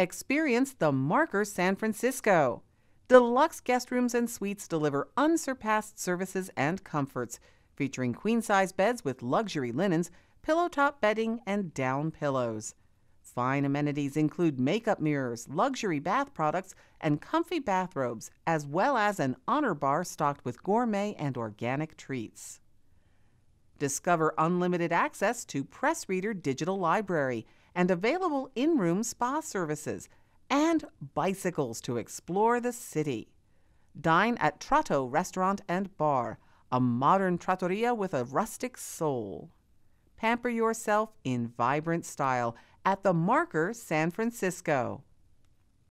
Experience the Marker San Francisco. Deluxe guest rooms and suites deliver unsurpassed services and comforts, featuring queen size beds with luxury linens, pillow top bedding, and down pillows. Fine amenities include makeup mirrors, luxury bath products, and comfy bathrobes, as well as an honor bar stocked with gourmet and organic treats. Discover unlimited access to Press Reader Digital Library and available in room spa services and bicycles to explore the city. Dine at Tratto Restaurant and Bar, a modern trattoria with a rustic soul. Pamper yourself in vibrant style at the Marker San Francisco.